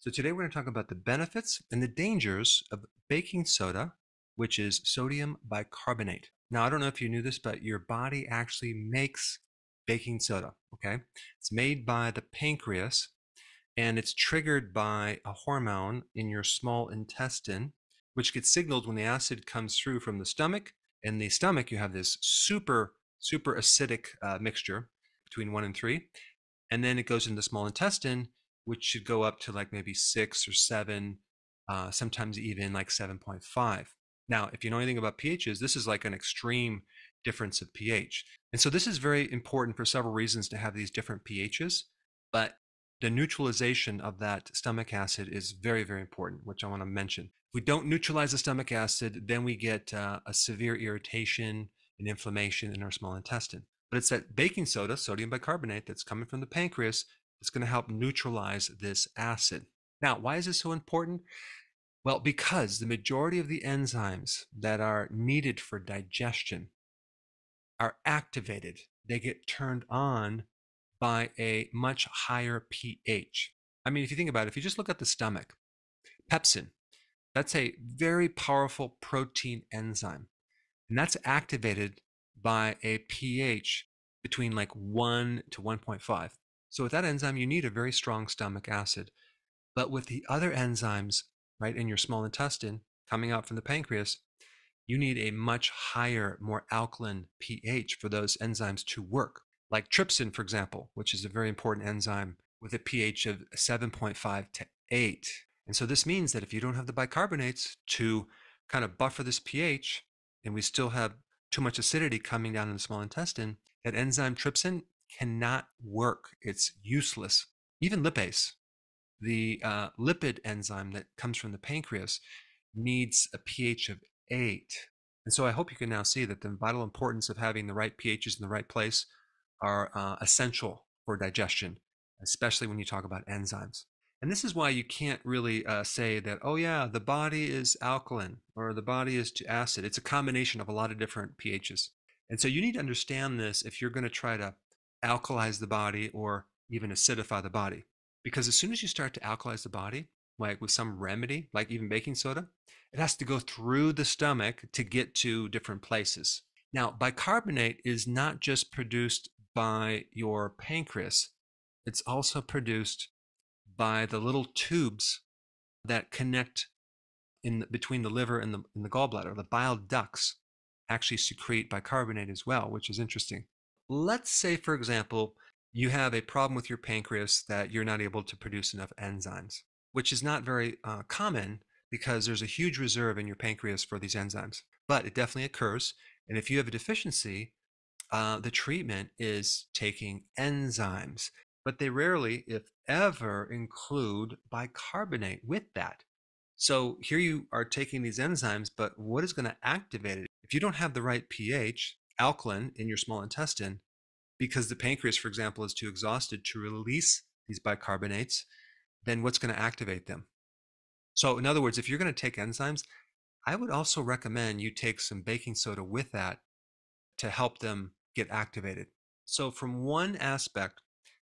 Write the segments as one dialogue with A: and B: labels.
A: So today we're going to talk about the benefits and the dangers of baking soda, which is sodium bicarbonate. Now, I don't know if you knew this, but your body actually makes baking soda, okay? It's made by the pancreas and it's triggered by a hormone in your small intestine, which gets signaled when the acid comes through from the stomach. In the stomach, you have this super, super acidic uh, mixture between one and three. And then it goes into the small intestine which should go up to like maybe six or seven, uh, sometimes even like 7.5. Now, if you know anything about pHs, this is like an extreme difference of pH. And so this is very important for several reasons to have these different pHs, but the neutralization of that stomach acid is very, very important, which I want to mention. If we don't neutralize the stomach acid, then we get uh, a severe irritation and inflammation in our small intestine. But it's that baking soda, sodium bicarbonate, that's coming from the pancreas it's going to help neutralize this acid. Now, why is this so important? Well, because the majority of the enzymes that are needed for digestion are activated. They get turned on by a much higher pH. I mean, if you think about it, if you just look at the stomach, pepsin, that's a very powerful protein enzyme. And that's activated by a pH between like 1 to 1.5. So with that enzyme, you need a very strong stomach acid. But with the other enzymes, right, in your small intestine coming out from the pancreas, you need a much higher, more alkaline pH for those enzymes to work. Like trypsin, for example, which is a very important enzyme with a pH of 7.5 to 8. And so this means that if you don't have the bicarbonates to kind of buffer this pH, and we still have too much acidity coming down in the small intestine, that enzyme trypsin cannot work. It's useless. Even lipase, the uh, lipid enzyme that comes from the pancreas, needs a pH of 8. And so I hope you can now see that the vital importance of having the right pHs in the right place are uh, essential for digestion, especially when you talk about enzymes. And this is why you can't really uh, say that, oh, yeah, the body is alkaline or the body is to acid. It's a combination of a lot of different pHs. And so you need to understand this if you're going to try to alkalize the body or even acidify the body. Because as soon as you start to alkalize the body, like with some remedy, like even baking soda, it has to go through the stomach to get to different places. Now, bicarbonate is not just produced by your pancreas, it's also produced by the little tubes that connect in between the liver and the, and the gallbladder. The bile ducts actually secrete bicarbonate as well, which is interesting. Let's say, for example, you have a problem with your pancreas that you're not able to produce enough enzymes, which is not very uh, common because there's a huge reserve in your pancreas for these enzymes. But it definitely occurs. And if you have a deficiency, uh, the treatment is taking enzymes. But they rarely, if ever, include bicarbonate with that. So here you are taking these enzymes, but what is going to activate it? If you don't have the right pH, alkaline in your small intestine because the pancreas, for example, is too exhausted to release these bicarbonates, then what's going to activate them? So, in other words, if you're going to take enzymes, I would also recommend you take some baking soda with that to help them get activated. So, from one aspect,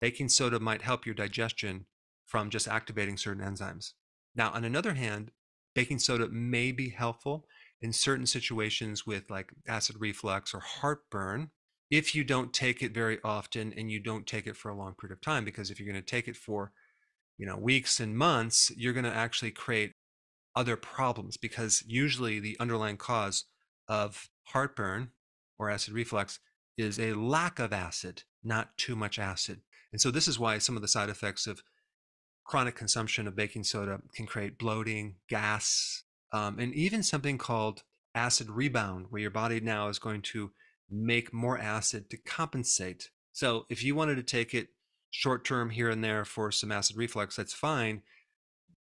A: baking soda might help your digestion from just activating certain enzymes. Now, on another hand, baking soda may be helpful in certain situations with like acid reflux or heartburn if you don't take it very often and you don't take it for a long period of time because if you're going to take it for you know weeks and months you're going to actually create other problems because usually the underlying cause of heartburn or acid reflux is a lack of acid not too much acid. And so this is why some of the side effects of chronic consumption of baking soda can create bloating gas um, and even something called acid rebound, where your body now is going to make more acid to compensate. So if you wanted to take it short term here and there for some acid reflux, that's fine,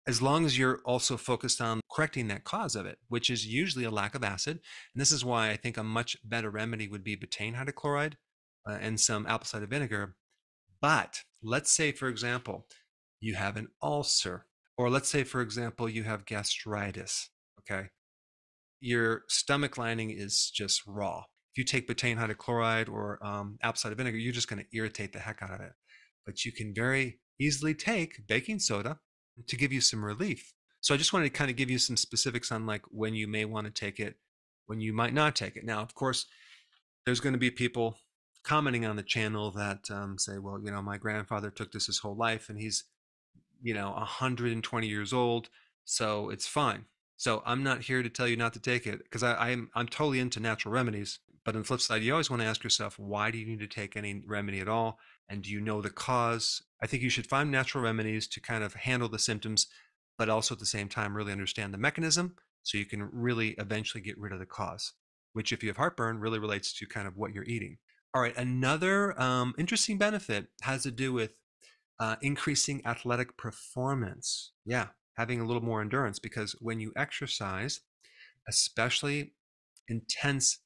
A: as long as you're also focused on correcting that cause of it, which is usually a lack of acid. And this is why I think a much better remedy would be betaine hydrochloride uh, and some apple cider vinegar. But let's say, for example, you have an ulcer, or let's say, for example, you have gastritis okay? Your stomach lining is just raw. If you take betaine hydrochloride or um, apple cider vinegar, you're just going to irritate the heck out of it. But you can very easily take baking soda, to give you some relief. So I just wanted to kind of give you some specifics on like when you may want to take it, when you might not take it. Now, of course, there's going to be people commenting on the channel that um, say, well, you know, my grandfather took this his whole life and he's, you know, 120 years old, so it's fine. So I'm not here to tell you not to take it because I'm I'm totally into natural remedies. But on the flip side, you always want to ask yourself, why do you need to take any remedy at all? And do you know the cause? I think you should find natural remedies to kind of handle the symptoms, but also at the same time really understand the mechanism so you can really eventually get rid of the cause, which if you have heartburn really relates to kind of what you're eating. All right, another um, interesting benefit has to do with uh, increasing athletic performance. Yeah, having a little more endurance because when you exercise, especially intense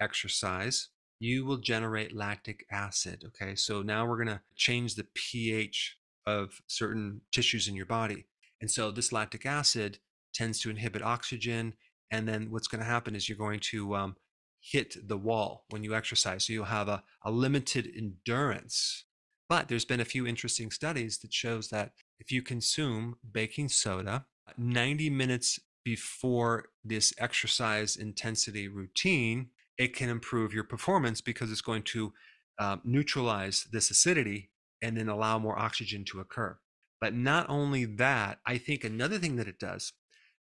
A: exercise, you will generate lactic acid. Okay, so now we're going to change the pH of certain tissues in your body. And so this lactic acid tends to inhibit oxygen. And then what's going to happen is you're going to um, hit the wall when you exercise. So you'll have a, a limited endurance. But there's been a few interesting studies that shows that if you consume baking soda 90 minutes before this exercise intensity routine, it can improve your performance because it's going to uh, neutralize this acidity and then allow more oxygen to occur. But not only that, I think another thing that it does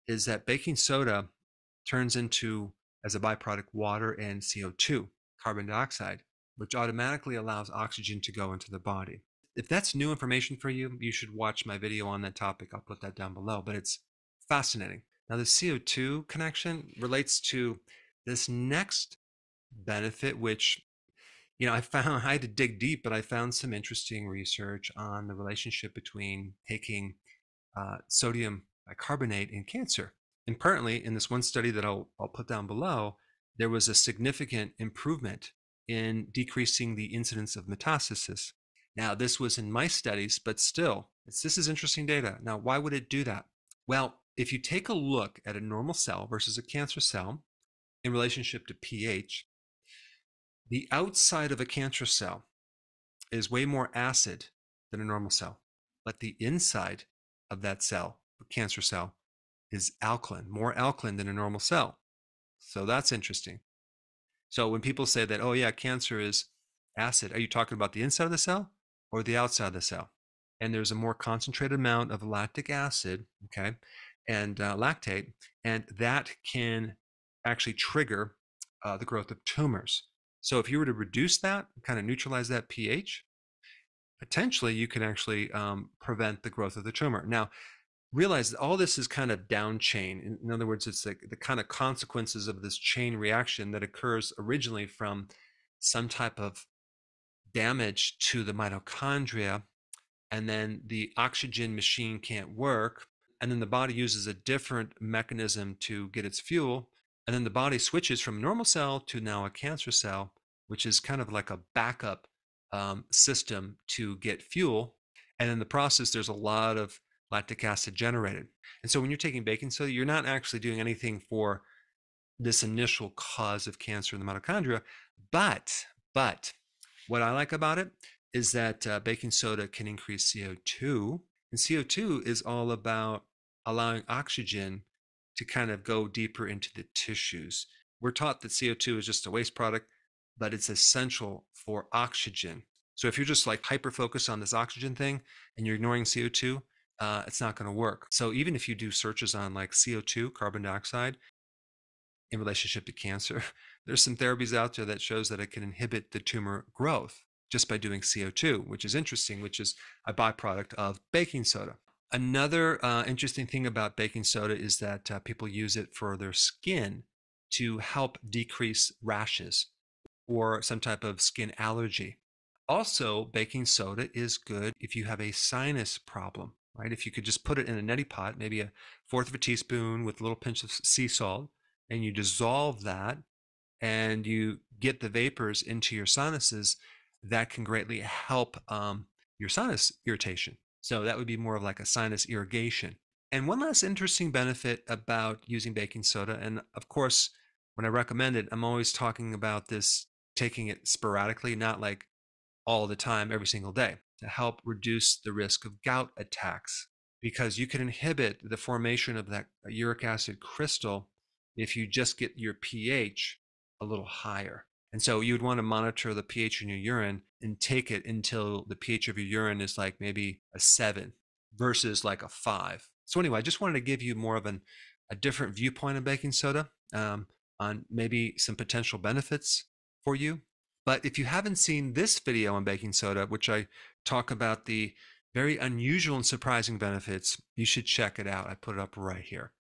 A: is that baking soda turns into, as a byproduct, water and CO2, carbon dioxide, which automatically allows oxygen to go into the body. If that's new information for you, you should watch my video on that topic. I'll put that down below, but it's fascinating. Now, the CO2 connection relates to this next benefit, which you know, I found I had to dig deep, but I found some interesting research on the relationship between taking uh, sodium bicarbonate and cancer. And apparently, in this one study that I'll, I'll put down below, there was a significant improvement in decreasing the incidence of metastasis. Now, this was in mice studies, but still, this is interesting data. Now, why would it do that? Well, if you take a look at a normal cell versus a cancer cell in relationship to pH, the outside of a cancer cell is way more acid than a normal cell, but the inside of that cell, a cancer cell, is alkaline, more alkaline than a normal cell. So that's interesting. So when people say that, oh yeah, cancer is acid, are you talking about the inside of the cell or the outside of the cell? And there's a more concentrated amount of lactic acid, okay, and uh, lactate, and that can actually trigger uh, the growth of tumors. So if you were to reduce that, kind of neutralize that pH, potentially you can actually um, prevent the growth of the tumor. Now, realize that all this is kind of down chain. In, other words, it's like the kind of consequences of this chain reaction that occurs originally from some type of damage to the mitochondria, and then the oxygen machine can't work, and then the body uses a different mechanism to get its fuel, and then the body switches from normal cell to now a cancer cell, which is kind of like a backup um, system to get fuel. And in the process, there's a lot of lactic acid generated. And so when you're taking baking soda, you're not actually doing anything for this initial cause of cancer in the mitochondria. But, but what I like about it is that uh, baking soda can increase CO2. And CO2 is all about allowing oxygen to kind of go deeper into the tissues. We're taught that CO2 is just a waste product, but it's essential for oxygen. So if you're just like hyper focused on this oxygen thing and you're ignoring CO2, uh, it's not going to work. So even if you do searches on like CO2, carbon dioxide, in relationship to cancer, there's some therapies out there that shows that it can inhibit the tumor growth just by doing CO2, which is interesting, which is a byproduct of baking soda. Another uh, interesting thing about baking soda is that uh, people use it for their skin to help decrease rashes or some type of skin allergy. Also, baking soda is good if you have a sinus problem, right? If you could just put it in a neti pot, maybe a fourth of a teaspoon with a little pinch of sea salt, and you dissolve that and you get the vapors into your sinuses, that can greatly help um, your sinus irritation. So that would be more of like a sinus irrigation. And one last interesting benefit about using baking soda, and of course, when I recommend it, I'm always talking about this taking it sporadically, not like all the time, every single day, to help reduce the risk of gout attacks. because you can inhibit the formation of that uric acid crystal if you just get your pH a little higher. And so you'd want to monitor the pH in your urine and take it until the pH of your urine is like maybe a seven versus like a five. So anyway, I just wanted to give you more of an, a different viewpoint of baking soda um, on maybe some potential benefits for you. But if you haven't seen this video on baking soda, which I talk about the very unusual and surprising benefits, you should check it out. I put it up right here.